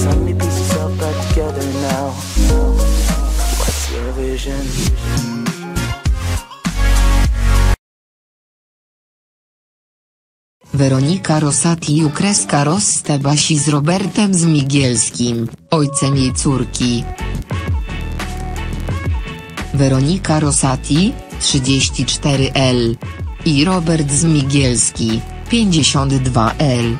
So many pieces all back together now. What's your vision? Weronika Rosati ukreska rozstebasi z Robertem Zmigielskim, ojcem jej córki. Weronika Rosati, 34L. I Robert Zmigielski, 52L.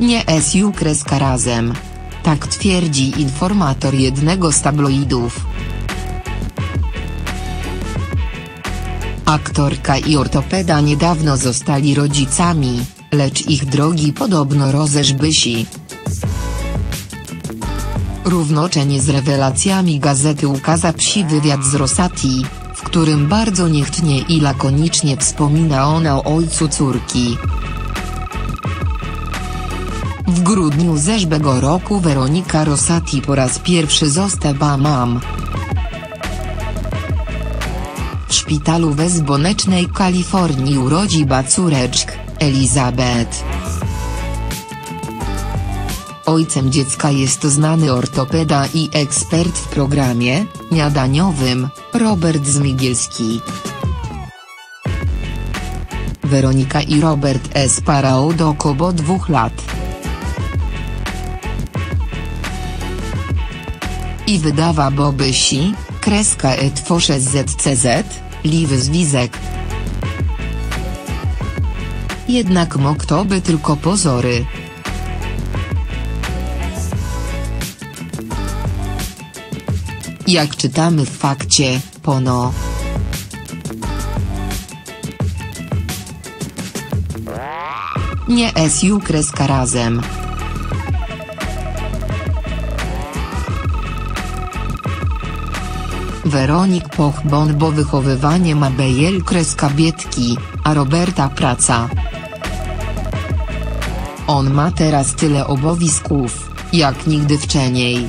Nie SU kreska razem. Tak twierdzi informator jednego z tabloidów. Aktorka i ortopeda niedawno zostali rodzicami, lecz ich drogi podobno rozeżbysi. Równocześnie z rewelacjami gazety ukaza psi wywiad z Rosati, w którym bardzo niechtnie i lakonicznie wspomina ona o ojcu córki. W grudniu zeszłego roku Weronika Rosati po raz pierwszy została mam. W szpitalu we Zbonecznej Kalifornii urodziła córeczkę, Elizabeth. Ojcem dziecka jest znany ortopeda i ekspert w programie śniadaniowym, Robert Zmigielski. Weronika i Robert S. para od około dwóch lat. I wydawa Bobysi, kreska etwosze ZCZ, liwy zwizek. Jednak mógł to by tylko pozory. Jak czytamy w fakcie, pono. Nie SU kreska razem. Weronik Pochbon bo wychowywanie ma Bejel kreska biedki, a Roberta praca. On ma teraz tyle obowiązków, jak nigdy wcześniej.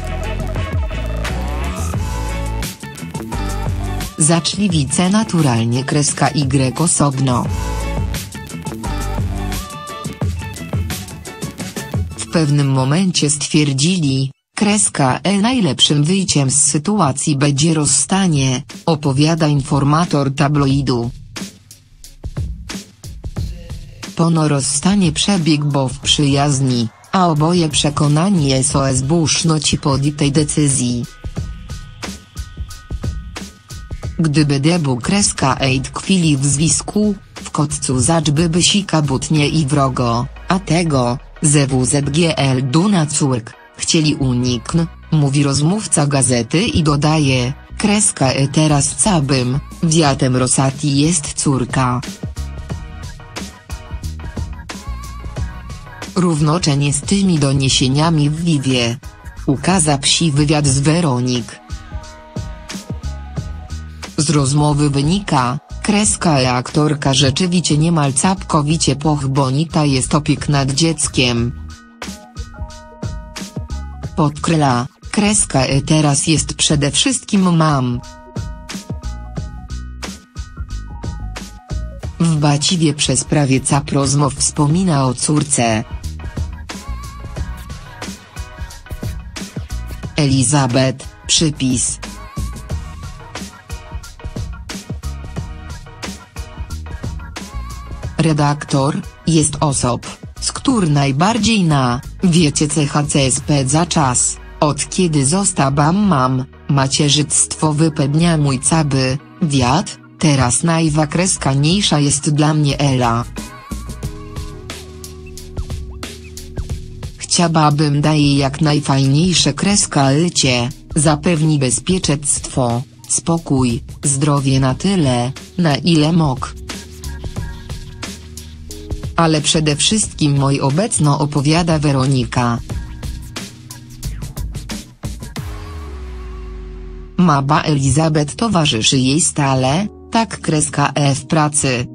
Zaczliwice naturalnie kreska Y osobno. W pewnym momencie stwierdzili, kreska E najlepszym wyjściem z sytuacji będzie rozstanie, opowiada informator tabloidu. Pono rozstanie przebiegł bo w przyjaźni, a oboje przekonani SOS buszno ci podi tej decyzji. Gdyby debu kreska ejd kwili w zwisku, w kotcu zaczby by sika butnie i wrogo, a tego, ZWZGL Duna córk, chcieli unikn, mówi rozmówca gazety i dodaje, kreska e teraz cabym, wiatem Rosati jest córka. Równocześnie z tymi doniesieniami w Vivie. Ukaza psi wywiad z Weronik. Z rozmowy wynika, kreska i aktorka rzeczywiście niemal całkowicie pochbonita jest opiek nad dzieckiem. Podkryla, kreska e teraz jest przede wszystkim mam. W Baciwie przez prawie cap rozmów wspomina o córce. Elizabeth, przypis. Redaktor, jest osob, z któr najbardziej na, wiecie CHCSP za czas, od kiedy zostałam mam, macierzyctwo wypewnia mój caby, wiat, teraz najwakreskaniejsza jest dla mnie Ela. Chciałabym daje jak najfajniejsze kreska lycie, zapewni bezpieczeństwo, spokój, zdrowie na tyle, na ile mok. Ale przede wszystkim moj obecno opowiada Weronika. Maba Elizabeth towarzyszy jej stale, tak kreska E w pracy.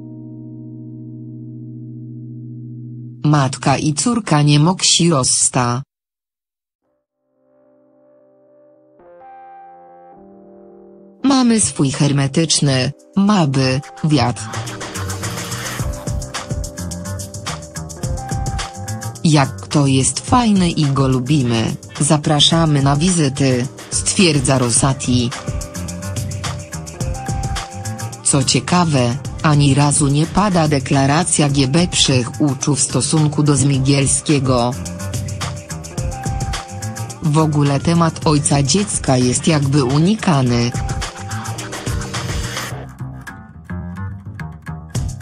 Matka i córka nie moksi rozsta. Mamy swój hermetyczny, maby, wiatr. Jak kto jest fajny i go lubimy, zapraszamy na wizyty, stwierdza Rosati. Co ciekawe, ani razu nie pada deklaracja GB Przych uczu w stosunku do Zmigielskiego. W ogóle temat ojca dziecka jest jakby unikany.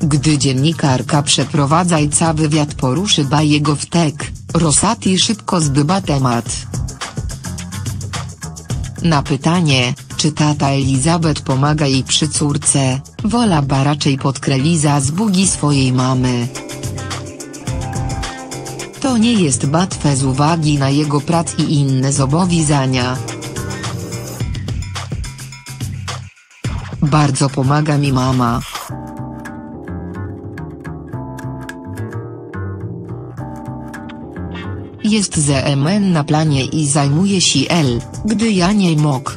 Gdy dziennikarka przeprowadzajca wywiad poruszy jego wtek, Rosati szybko zbywa temat. Na pytanie, czy tata Elizabeth pomaga jej przy córce, wola ba raczej podkreliza z bugi swojej mamy. To nie jest łatwe z uwagi na jego prac i inne zobowiązania. Bardzo pomaga mi mama. Jest ZMN na planie i zajmuje się L, gdy ja nie mogę.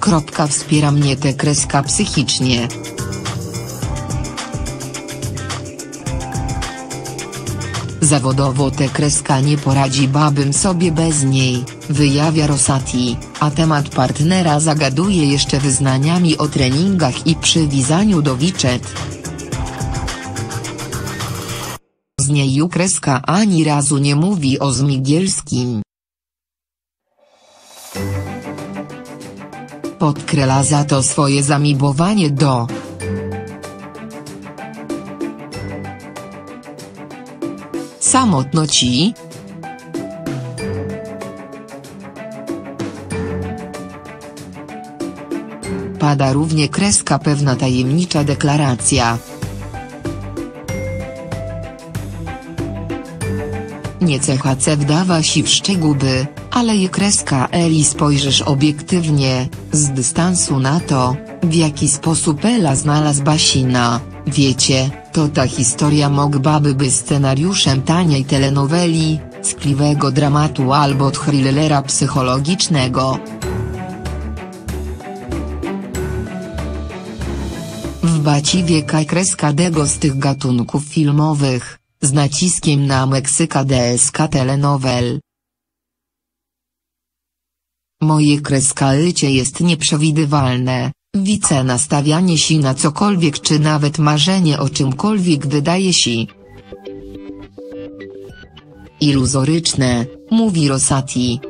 Kropka wspiera mnie te kreska psychicznie. Zawodowo te kreska nie poradzi babym sobie bez niej, wyjawia Rosati, a temat partnera zagaduje jeszcze wyznaniami o treningach i przywizaniu do wiczet. Z niej kreska ani razu nie mówi o Zmigielskim. Podkrela za to swoje zamiłowanie do samotności. Pada równie kreska pewna tajemnicza deklaracja. Nie CHC wdawa się w szczegóły, ale je kreska. Eli spojrzysz obiektywnie, z dystansu na to, w jaki sposób Ela znalazł Basina, wiecie, to ta historia mogłaby być scenariuszem taniej telenoweli, ckliwego dramatu albo thrillera psychologicznego. W baciwie kaj kreska dego z tych gatunków filmowych, z naciskiem na Meksyka DSK telenowel. Moje kreskalycie jest nieprzewidywalne, wice nastawianie się na cokolwiek czy nawet marzenie o czymkolwiek wydaje się iluzoryczne, mówi Rosati.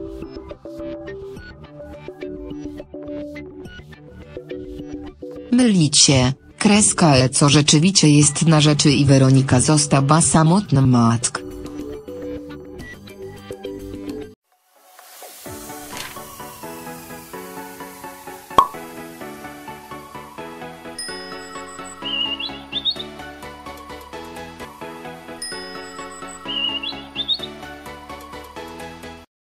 Mylicie, kreska E co rzeczywiście jest na rzeczy i Weronika została samotną matką.